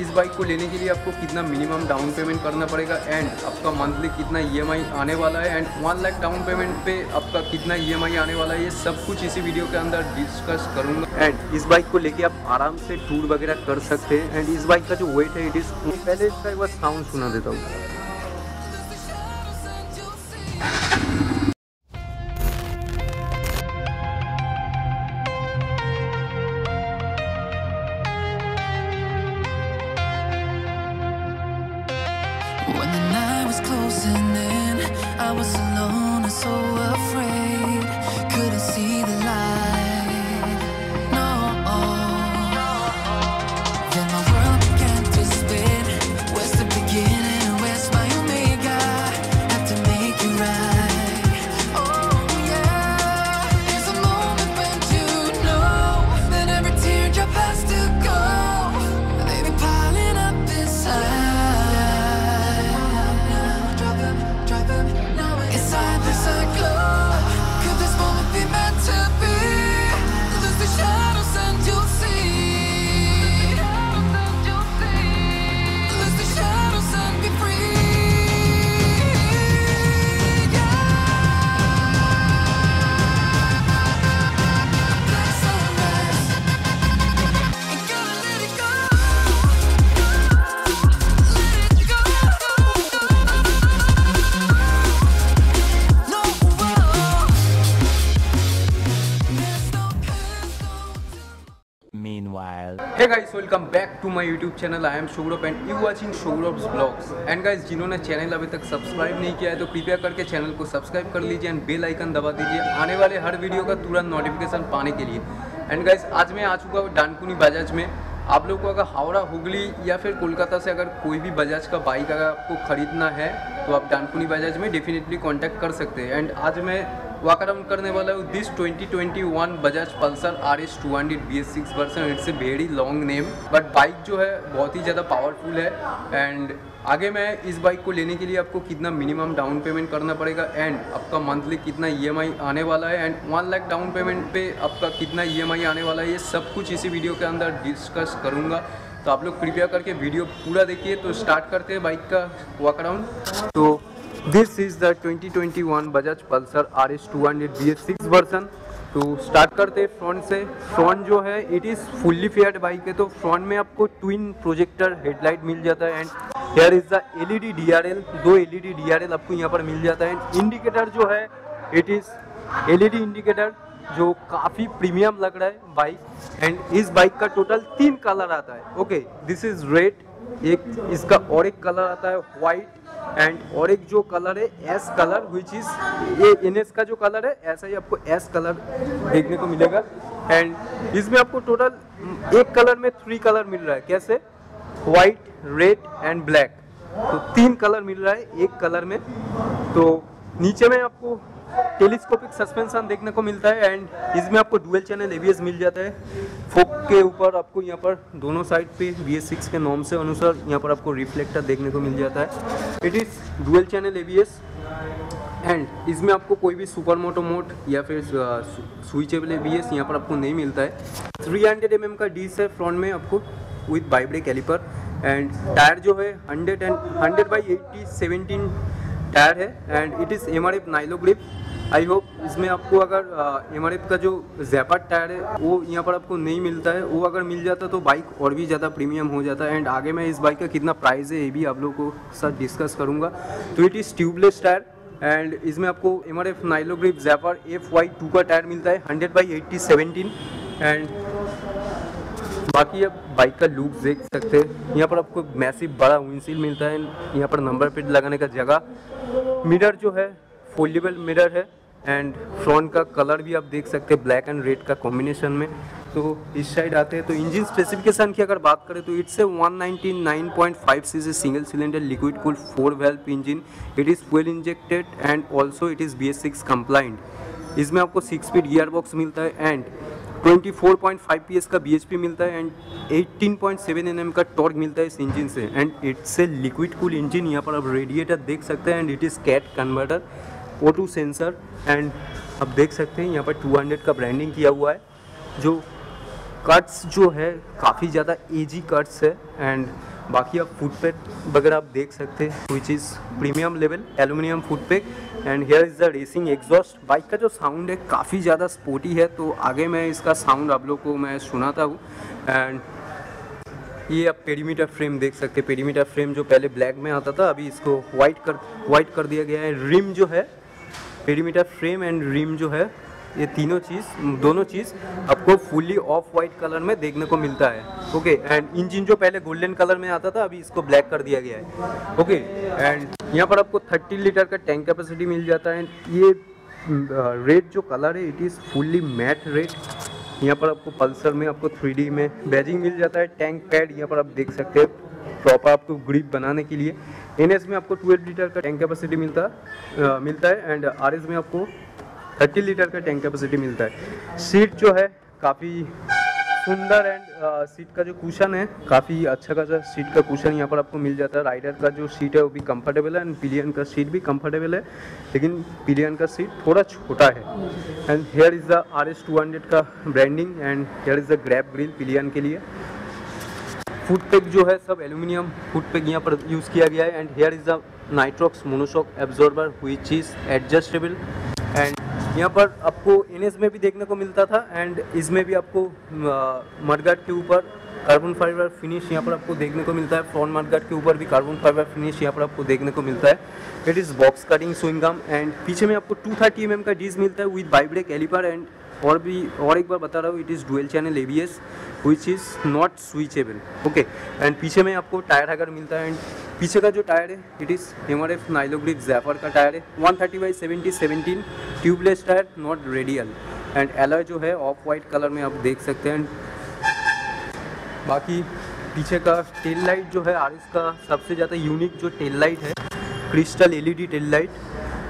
इस बाइक को लेने के लिए आपको कितना मिनिमम डाउन पेमेंट करना पड़ेगा एंड आपका मंथली कितना ईएमआई आने वाला है and one lakh down payment पे आपका कितना ईएमआई आने वाला है, ये सब कुछ इसी वीडियो के अंदर डिस्कस करूँगा। एंड इस बाइक को लेके आप आराम से टूर वगैरह कर सकते हैं। एंड इस बाइक का जो वेट है इट इज़ पहले इसका एक बार साउंड सुना देता हूँ। When the night was closing in, I was alone and so afraid. Couldn't see the hey guys welcome back to my YouTube channel I am शोग्रप and you watching शोग्रप्स vlogs and guys जिन्होंने channel अभी तक subscribe नहीं किया है तो कृपया करके चैनल को सब्सक्राइब कर लीजिए एंड बेल आइकन दबा दीजिए आने वाले हर वीडियो का तुरंत नोटिफिकेशन पाने के लिए। एंड गाइस आज मैं आ चुका हूँ डानकुनी बजाज में। आप लोग को अगर हावड़ा, हुगली या फिर कोलकाता से अगर कोई भी बजाज का बाइक अगर आपको ख़रीदना है तो आप डानकुनी बजाज में डेफिनेटली कांटेक्ट कर सकते हैं। एंड आज मैं वॉक अराउंड करने वाला हूँ this 2021 Bajaj Pulsar R S two hundred B S six percent it's a very long name but bike जो है, बहुत ही ज़्यादा पावरफुल है। एंड आगे मैं इस बाइक को लेने के लिए आपको कितना मिनिमम डाउन पेमेंट करना पड़ेगा एंड आपका मंथली कितना ईएमआई आने वाला है and one lakh down payment पे आपका कितना ईएमआई आने वाला है, ये सब कुछ इसी वीडियो के अंदर डिस्कस करूँगा। तो आप लोग कृपया करके वीडियो पूरा देखिए। तो स्टार्ट करते हैं बाइक का वॉक अराउंड तो this is the 2021 Bajaj Pulsar R S two hundred B S six version तो स्टार्ट करते हैं फ्रंट से। फ्रंट जो है it is fully faired bike है तो फ्रंट में आपको ट्विन प्रोजेक्टर हेडलाइट मिल जाता है and here is the L E D D R L दो L E D D R L आपको यहाँ पर मिल जाता है। एंड इंडिकेटर जो है it is L E D indicator जो काफ़ी प्रीमियम लग रहा है बाइक एंड इस बाइक का टोटल तीन कलर आता है। ओके दिस इज़ रेड एक इसका और एक कलर आता है वाइट एंड और एक जो कलर है एस कलर विच इज़ ये एनएस का जो कलर है, ऐसा ही आपको एस कलर देखने को मिलेगा। एंड इसमें आपको टोटल एक कलर में थ्री कलर मिल रहा है। कैसे? वाइट रेड एंड ब्लैक तो तीन कलर मिल रहा है एक कलर में। तो नीचे में आपको टेलीस्कोपिक सस्पेंशन देखने को मिलता है। एंड इसमें आपको डुअल चैनल एबीएस मिल जाता है। फोक के ऊपर आपको यहाँ पर दोनों साइड पे बी एस सिक्स के नॉर्म से अनुसार यहाँ पर आपको रिफ्लेक्टर देखने को मिल जाता है। It is dual channel ABS and इसमें आपको कोई भी सुपर मोटो मोड या फिर स्विचेबल एबीएस यहाँ पर आपको नहीं मिलता है। 300 हंड्रेड mm का डीस है फ्रंट में आपको with ByBre caliper and tyre जो है 100 एंड 100 बाई 80 17 टायर है and it is M R F Nylogrip I hope इसमें आपको अगर एम आर एफ़ का जो जैपर टायर है, वो यहाँ पर आपको नहीं मिलता है। वो अगर मिल जाता तो बाइक और भी ज़्यादा प्रीमियम हो जाता। एंड आगे मैं इस बाइक का कितना प्राइस है, ये भी आप लोगों को साथ डिस्कस करूँगा। तो it is tubeless tyre and इसमें आपको M R F Nylogrip Zapper F Y two का टायर मिलता है hundred by eighty seventeen and बाकी आप बाइक का लुक देख सकते हैं। यहाँ पर आपको मैसिव बड़ा विंडशील्ड मिलता है। यहाँ पर नंबर प्लेट लगाने का जगह। मिरर जो है फोल्डेबल मिरर है एंड फ्रंट का कलर भी आप देख सकते हैं ब्लैक एंड रेड का कॉम्बिनेशन में। तो इस साइड आते हैं तो इंजन स्पेसिफिकेशन की अगर बात करें तो it's a 199.5 CC single cylinder liquid cool four valve engine it is well injected and also it is B S six compliant इसमें आपको सिक्स स्पीड गियर बॉक्स मिलता है एंड 24.5 पीएस का बीएचपी मिलता है एंड 18.7 एनएम का torque मिलता है इस इंजन से। And it's a liquid cool engine यहाँ पर आप रेडिएटर देख सकते हैं and it is cat converter O two sensor and आप देख सकते हैं यहाँ पर 200 का ब्रांडिंग किया हुआ है, जो कट्स जो है काफ़ी ज़्यादा एजी कट्स है एंड बाकी आप फुट पैक वगैरह आप देख सकते हैं which is premium level aluminium foot pack and here is the racing exhaust bike का जो साउंड है काफ़ी ज़्यादा स्पोर्टी है तो आगे मैं इसका साउंड आप लोग को मैं सुनाता हूँ एंड ये आप पेरीमीटर फ्रेम देख सकते हैं। पेरीमीटर फ्रेम जो पहले ब्लैक में आता था, अभी इसको वाइट कर वाइट कर दिया गया है। रिम जो है पेरीमीटर फ्रेम एंड रिम जो है, ये तीनों चीज़, दोनों चीज़ आपको फुली ऑफ़ वाइट कलर में देखने को मिलता है। ओके एंड इंजन जो पहले गोल्डन कलर में आता था, अभी इसको ब्लैक कर दिया गया है। ओके एंड यहाँ पर आपको 30 लीटर का टैंक कैपेसिटी मिल जाता है। ये रेड जो कलर है it is fully matte red यहाँ पर आपको पल्सर में, आपको थ्री में बैजिंग मिल जाता है। टैंक पैड यहाँ पर आप देख सकते हैं प्रॉपर आपको ग्रिप बनाने के लिए। एनएस में आपको 12 लीटर का टैंक कैपेसिटी मिलता है मिलता है एंड आरएस में आपको 30 लीटर का टैंक कैपेसिटी मिलता है। सीट जो है, काफ़ी सुंदर एंड सीट का जो कुशन है, काफ़ी अच्छा खासा सीट का कुशन यहाँ पर आपको मिल जाता है। राइडर का जो सीट है, वो भी कंफर्टेबल है एंड पिलियन का सीट भी कंफर्टेबल है, लेकिन पिलियन का सीट थोड़ा छोटा है। And here is the R S two hundred का branding and here is the grab grill pillion के लिए। फुट पैक जो है, सब एल्यूमिनियम फुट पैक यहाँ पर यूज़ किया गया है। And here is the Nitrox monoshock absorber हुई चीज़ एडजस्टेबल एंड यहाँ पर आपको NS में भी देखने को मिलता था। एंड इसमें भी आपको मडगार्ड के ऊपर कार्बन फाइबर फिनिश यहाँ पर आपको देखने को मिलता है। फ्रंट मडगार्ड के ऊपर भी कार्बन फाइबर फिनिश यहाँ पर आपको देखने को मिलता है। It is box cutting swingarm and पीछे में आपको 230 थर्टी mm का डीज मिलता है विद बाइब्रेक एलिपर एंड और भी, और एक बार बता रहा हूँ it is dual channel A B S which is not switchable okay and पीछे में आपको टायर हैगर मिलता है एंड पीछे का जो टायर है it is M R F Nylogrip Zapper का टायर है one thirty by seventy seventeen tubeless tyre not radial and alloy जो है ऑफ़ वाइट कलर में आप देख सकते हैं एंड बाकी पीछे का टेल लाइट जो है आर का सबसे ज़्यादा यूनिक जो टेल लाइट है crystal LED tail light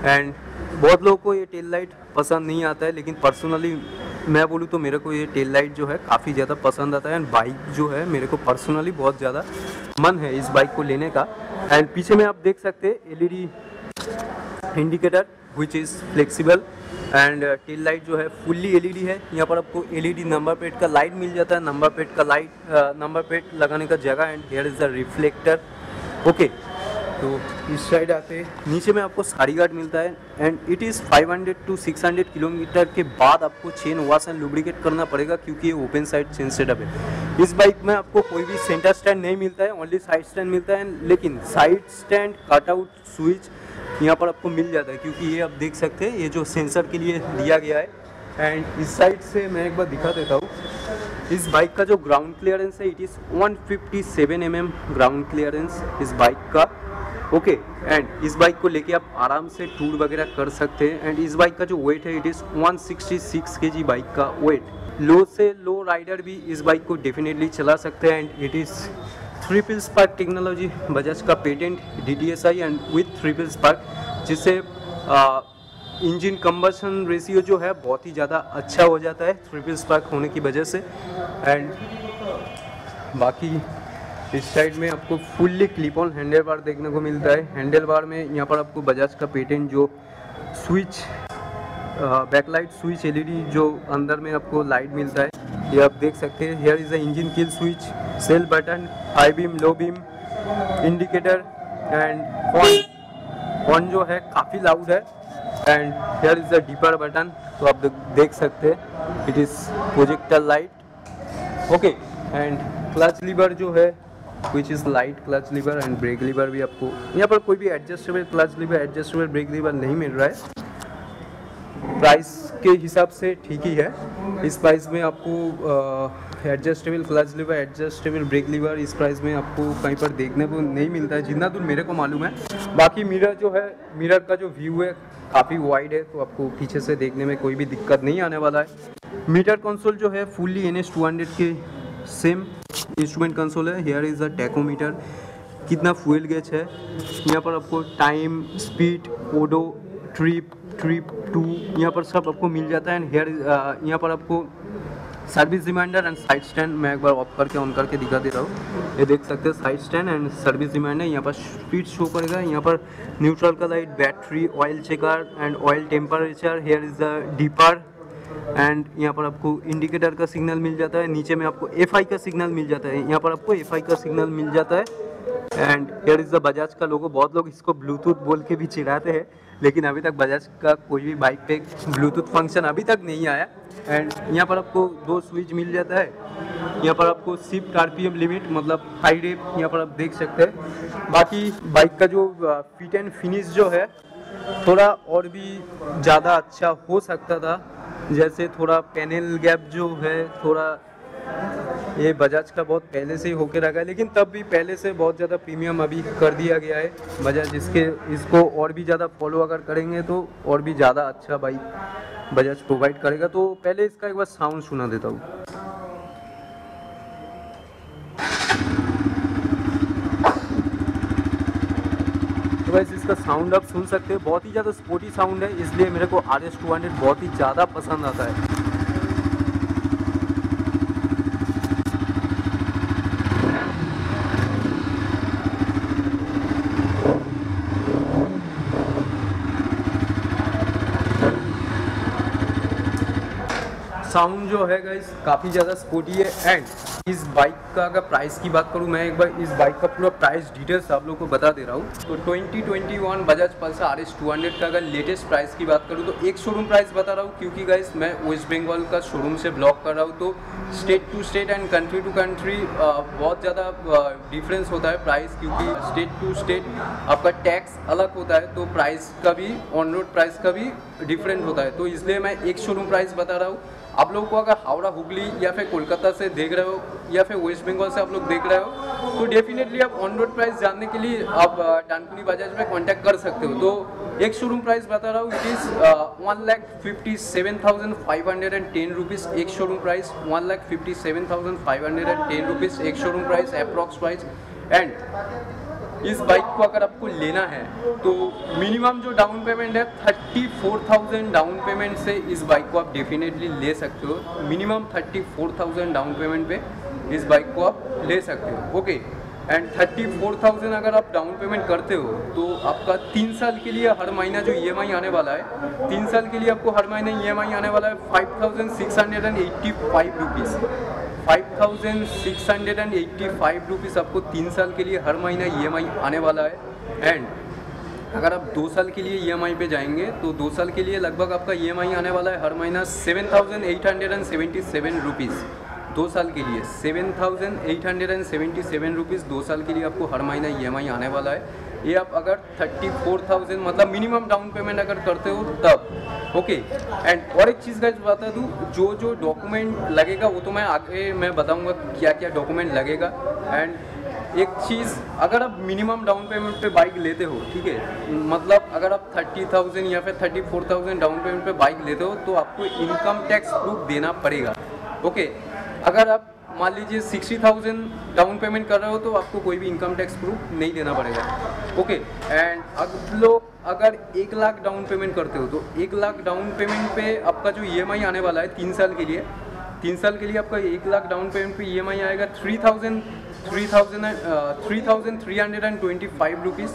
and बहुत लोगों को ये टेल लाइट पसंद नहीं आता है, लेकिन पर्सनली मैं बोलूँ तो मेरे को ये टेल लाइट जो है काफ़ी ज़्यादा पसंद आता है एंड बाइक जो है मेरे को पर्सनली बहुत ज़्यादा मन है इस बाइक को लेने का। एंड पीछे में आप देख सकते हैं LED indicator which is flexible and tail light जो है फुल्ली एलईडी है। यहाँ पर आपको एलईडी नंबर प्लेट का लाइट मिल जाता है। नंबर प्लेट का लाइट नंबर प्लेट लगाने का जगह and here is the reflector okay तो इस साइड आते नीचे में आपको साड़ी गार्ड मिलता है and it is 500 to 600 kilometre के बाद आपको चेन वॉश एंड लुब्रिकेट करना पड़ेगा क्योंकि ये ओपन साइड चेन सेटअप है। इस बाइक में आपको कोई भी सेंटर स्टैंड नहीं मिलता है ओनली साइड स्टैंड मिलता है, लेकिन side stand cut out switch यहाँ पर आपको मिल जाता है क्योंकि ये आप देख सकते हैं, ये जो सेंसर के लिए दिया गया है। एंड इस साइड से मैं एक बार दिखा देता हूँ। इस बाइक का जो ग्राउंड क्लियरेंस है it is 157 fifty mm ground clearance इस बाइक का। ओके एंड इस बाइक को लेके आप आराम से टूर वगैरह कर सकते हैं। एंड इस बाइक का जो वेट है इट इज़ 166 केजी बाइक का वेट लो से लो राइडर भी इस बाइक को डेफिनेटली चला सकते हैं। And it is three pill spark technology Bajaj का patent D D S I and with three pill spark जिससे इंजन कम्बसन रेशियो जो है, बहुत ही ज़्यादा अच्छा हो जाता है थ्री पिल स्पार्क होने की वजह से। एंड बाकी इस साइड में आपको fully clip on handle bar देखने को मिलता है। हैंडल बार में यहाँ पर आपको बजाज का पेटेंट जो स्विच बैकलाइट स्विच एलईडी जो अंदर में आपको लाइट मिलता है। ये आप देख सकते हैं। Here is a engine kill switch self button high beam low beam indicator and on on जो है काफ़ी लाउड है। And here is a dipper button तो आप देख सकते हैं। It is projector light okay and clutch lever जो है which is light clutch lever and brake lever भी आपको, यहाँ पर कोई भी adjustable clutch lever adjustable brake lever नहीं मिल रहा है। प्राइस के हिसाब से ठीक ही है। इस प्राइस में आपको adjustable clutch lever adjustable brake lever इस प्राइस में आपको कहीं पर देखने को नहीं मिलता है। जितना दूर मेरे को मालूम है, बाकी मिरर जो है मिरर का जो व्यू है, काफ़ी वाइड है तो आपको पीछे से देखने में कोई भी दिक्कत नहीं आने वाला है। मीटर कंसोल जो है fully N S two hundred के सेम इंस्ट्रूमेंट कंसोल है। हेयर इज़ अ टेकोमीटर कितना फ्यूल गेज है। यहाँ पर आपको time speed odo trip trip two यहाँ पर सब आपको मिल जाता है। एंड हेयर यहाँ पर आपको service reminder and side stand मैं एक बार ऑफ़ करके ऑन करके दिखा दे रहा हूँ। ये देख सकते हैं side stand and service reminder यहाँ पर स्पीड शो करेगा। यहाँ पर न्यूट्रल का light battery oil checker and oil temperature here is the dipper and यहाँ पर आपको इंडिकेटर का सिग्नल मिल जाता है। नीचे में आपको एफआई का सिग्नल मिल जाता है। यहाँ पर आपको एफआई का सिग्नल मिल जाता है। And here is the Bajaj का लोगो बहुत लोग इसको ब्लूटूथ बोल के भी चिढ़ाते हैं, लेकिन अभी तक बजाज का कोई भी बाइक पे ब्लूटूथ फ़ंक्शन अभी तक नहीं आया। एंड यहाँ पर आपको दो स्विच मिल जाता है। यहाँ पर आपको शिफ्ट आर लिमिट मतलब हाई रेप यहाँ पर आप देख सकते हैं। बाकी बाइक का जो फिट एंड फिनिश जो है, थोड़ा और भी ज़्यादा अच्छा हो सकता था। जैसे थोड़ा पैनल गैप जो है, थोड़ा ये बजाज का बहुत पहले से ही होके रखा है, लेकिन तब भी पहले से बहुत ज़्यादा प्रीमियम अभी कर दिया गया है बजाज इसके, इसको और भी ज़्यादा फॉलो अगर करेंगे तो और भी ज़्यादा अच्छा बाइक बजाज प्रोवाइड करेगा। तो पहले इसका एक बार साउंड सुना देता हूँ। वैसे इसका साउंड आप सुन सकते हो। बहुत ही ज़्यादा स्पोर्टी साउंड है, इसलिए मेरे को आर एस बहुत ही ज़्यादा पसंद आता है। साउंड जो है गाइस काफ़ी ज़्यादा स्पोर्टी है। एंड इस बाइक का अगर प्राइस की बात करूँ, मैं एक बार इस बाइक का पूरा प्राइस डिटेल्स आप लोग को बता दे रहा हूँ। तो 2021 Bajaj Pulsar R S two का अगर लेटेस्ट प्राइस की बात करूँ तो एक शोरूम प्राइस बता रहा हूँ, क्योंकि गाइस मैं वेस्ट बंगाल का शोरूम से ब्लॉक कर रहा हूँ तो state to state and country to country बहुत ज़्यादा डिफरेंस होता है प्राइस क्योंकि स्टेट टू स्टेट आपका टैक्स अलग होता है तो प्राइस का भी ऑन रोड प्राइस का भी डिफरेंट होता है। तो इसलिए मैं एक शोरूम प्राइस बता रहा हूँ आप लोगों को अगर हावड़ा, हुगली या फिर कोलकाता से देख रहे हो या फिर वेस्ट बंगाल से आप लोग देख रहे हो तो डेफिनेटली आप ऑन रोड प्राइस जानने के लिए आप डानकुनी बजाज में कांटेक्ट कर सकते हो। तो एक शोरूम प्राइस बता रहा हूँ it is one lakh fifty seven thousand five hundred and ten rupees एक showroom price one lakh fifty seven thousand five hundred and ten rupees एक showroom price approx price and इस bike को अगर आपको लेना है तो मिनिमम जो डाउन पेमेंट है thirty four thousand down payment से इस बाइक को आप डेफिनेटली ले सकते हो। Minimum thirty four thousand down payment पे इस बाइक को आप ले सकते हो। Okay and thirty four thousand अगर आप डाउन पेमेंट करते हो तो आपका तीन साल के लिए हर महीना जो ईएमआई आने वाला है, तीन साल के लिए आपको हर महीने ईएमआई आने वाला है five thousand six hundred and eighty five rupees five thousand six hundred and eighty five rupees आपको तीन साल के लिए हर महीना ईएमआई आने वाला है। एंड अगर आप दो साल के लिए ईएमआई पे जाएँगे तो दो साल के लिए लगभग आपका ईएमआई आने वाला है हर महीना seven thousand eight hundred and seventy seven rupees दो साल के लिए seven thousand eight hundred and seventy seven rupees दो साल के लिए आपको हर महीना ईएमआई आने वाला है। ये आप अगर थर्टी फोर थाउज़ेंड मतलब मिनिमम डाउन पेमेंट अगर करते हो, तब। ओके एंड और एक चीज़ का बता दूँ, जो जो डॉक्यूमेंट लगेगा, वो तो मैं आगे मैं बताऊँगा क्या क्या डॉक्यूमेंट लगेगा। एंड एक चीज़, अगर आप मिनिमम डाउन पेमेंट पे बाइक लेते हो, ठीक है? मतलब अगर आप थर्टी थाउज़ेंड या फिर thirty four thousand down payment पे बाइक लेते हो तो आपको इनकम टैक्स प्रूफ देना पड़ेगा। ओके अगर आप मान लीजिए सिक्सटी थाउज़ेंड डाउन पेमेंट कर रहे हो तो आपको कोई भी इनकम टैक्स प्रूफ नहीं देना पड़ेगा। ओके एंड अब लोग अगर एक लाख डाउन पेमेंट करते हो तो एक लाख डाउन पेमेंट पे आपका जो ईएमआई आने वाला है तीन साल के लिए, तीन साल के लिए आपका एक लाख डाउन पेमेंट पे ईएमआई आएगा three thousand three thousand three thousand three hundred and twenty five rupees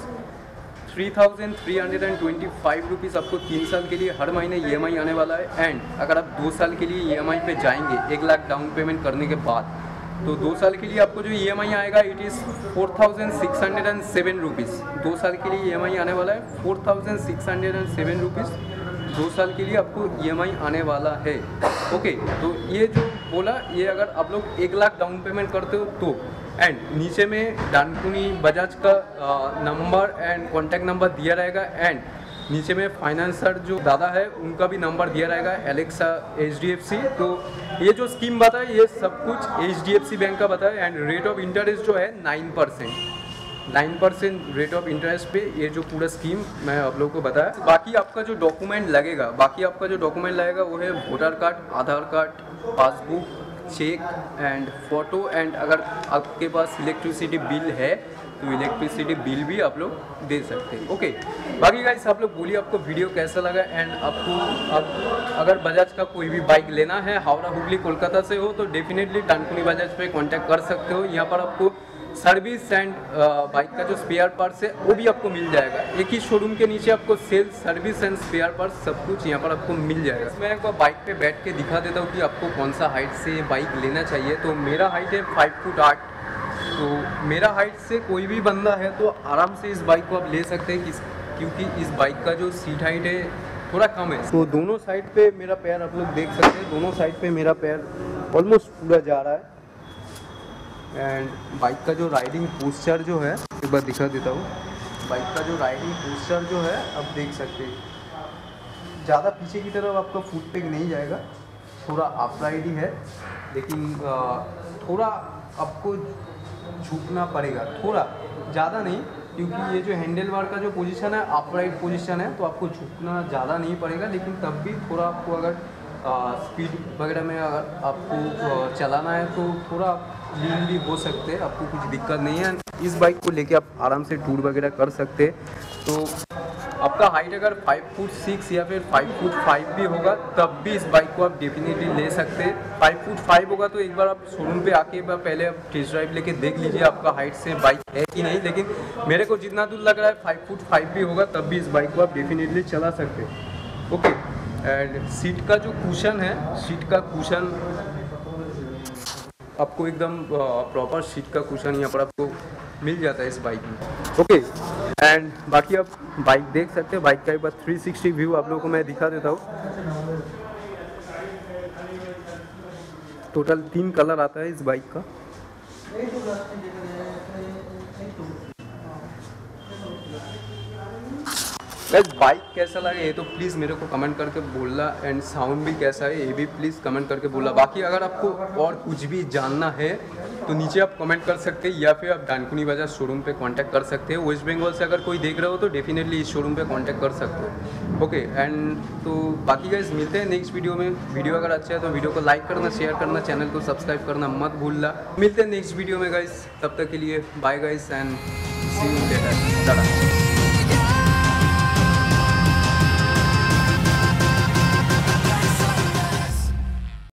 three thousand three hundred and twenty five rupees आपको तीन साल के लिए हर महीने ईएमआई आने वाला है। एंड अगर आप दो साल के लिए ईएमआई पे जाएँगे, एक लाख डाउन पेमेंट करने के बाद तो दो साल के लिए आपको जो ईएमआई आएगा it is four thousand six hundred and seven rupees दो साल के लिए ईएमआई आने वाला है four thousand six hundred and seven rupees दो साल के लिए आपको ईएमआई आने वाला है। ओके तो ये जो बोला, ये अगर आप लोग एक लाख डाउन पेमेंट करते हो तो एंड नीचे में डानकुनी बजाज का नंबर एंड कॉन्टैक्ट नंबर दिया रहेगा। एंड नीचे में फाइनेंसर जो दादा है, उनका भी नंबर दिया रहेगा एलेक्सा HDFC तो ये जो स्कीम बताए ये सब कुछ HDFC बैंक का बताया। एंड रेट ऑफ़ इंटरेस्ट जो है nine percent nine percent rate of interest पे ये जो पूरा स्कीम मैं आप लोगों को बताया। बाकी आपका जो डॉक्यूमेंट लगेगा, बाकी आपका जो डॉक्यूमेंट लगेगा, वो है voter card Aadhaar card passbook check and photo and अगर आपके पास इलेक्ट्रिसिटी बिल है तो इलेक्ट्रिसिटी बिल भी आप लोग दे सकते हैं। ओके बाकी गाइस आप लोग बोलिए आपको वीडियो कैसा लगा एंड आपको, आप अगर बजाज का कोई भी बाइक लेना है, हावड़ा, हुगली, कोलकाता से हो तो डेफिनेटली टानकुनी बजाज पे कांटेक्ट कर सकते हो। यहाँ पर आपको सर्विस एंड बाइक का जो स्पेयर पार्ट्स है, वो भी आपको मिल जाएगा। एक ही शोरूम के नीचे आपको sales service and spare parts सब कुछ यहाँ पर आपको मिल जाएगा। मैं आपको बाइक पे बैठ के दिखा देता हूँ कि आपको कौन सा हाइट से बाइक लेना चाहिए। तो मेरा हाइट है फाइव फुट आठ। तो मेरा हाइट से कोई भी बंदा है तो आराम से इस बाइक को आप ले सकते हैं क्योंकि इस बाइक का जो सीट हाइट है, थोड़ा कम है। तो दोनों साइड पे मेरा पैर आप लोग देख सकते हैं, दोनों साइड पे मेरा पैर ऑलमोस्ट पूरा जा रहा है। एंड बाइक का जो राइडिंग पोस्चर जो है, एक बार दिखा देता हूँ। बाइक का जो राइडिंग पोस्चर जो है, आप देख सकते हैं। ज़्यादा पीछे की तरफ़ आपका फुट पेग नहीं जाएगा। थोड़ा अप राइड ही। है लेकिन थोड़ा आपको झुकना पड़ेगा। थोड़ा, ज़्यादा नहीं, क्योंकि ये जो हैंडल बार का जो पोजीशन है अपराइट पोजीशन है तो आपको झुकना ज़्यादा नहीं पड़ेगा। लेकिन तब भी थोड़ा आपको अगर स्पीड वगैरह में अगर आपको चलाना है तो थोड़ा लीन भी हो सकते हैं, आपको कुछ दिक्कत नहीं है। इस बाइक को लेके आप आराम से टूर वगैरह कर सकते हैं। तो आपका हाइट अगर फाइव फुट सिक्स या फिर फाइव फुट फाइव भी होगा, तब भी इस बाइक को आप डेफिनेटली ले सकते हैं। फाइव फुट फाइव होगा तो एक बार आप शोरूम पे आके बार पहले आप टेस्ट ड्राइव लेके देख लीजिए आपका हाइट से बाइक है कि नहीं। लेकिन मेरे को जितना दूर लग रहा है फाइव फुट फाइव भी होगा, तब भी इस बाइक को आप डेफिनेटली चला सकते ओके एंड सीट का जो कुशन है सीट का कुशन आपको एकदम प्रॉपर सीट का कुशन यहाँ पर आपको मिल जाता है इस बाइक में। ओके एंड बाकी आप बाइक देख सकते हैं। बाइक का एक बार 360 व्यू आप लोगों को मैं दिखा देता हूँ। टोटल तीन कलर आता है इस बाइक का। गाइस बाइक कैसा लगा? ये तो प्लीज़ मेरे को कमेंट करके बोलना एंड साउंड भी कैसा है, ये भी प्लीज़ कमेंट करके बोलना। बाकी अगर आपको और कुछ भी जानना है तो नीचे आप कमेंट कर सकते हैं या फिर आप डानकुनी बाज़ार शोरूम पे कांटेक्ट कर सकते हैं। वेस्ट बंगाल से अगर कोई देख रहे हो तो डेफिनेटली इस शोरूम पे कांटेक्ट कर सकते हो। ओके एंड तो बाकी गाइस मिलते हैं नेक्स्ट वीडियो में। वीडियो अगर अच्छा है तो वीडियो को लाइक करना शेयर करना चैनल को सब्सक्राइब करना मत भूलना। मिलते हैं नेक्स्ट वीडियो में गाइज़ तब तक के लिए bye guys and see you later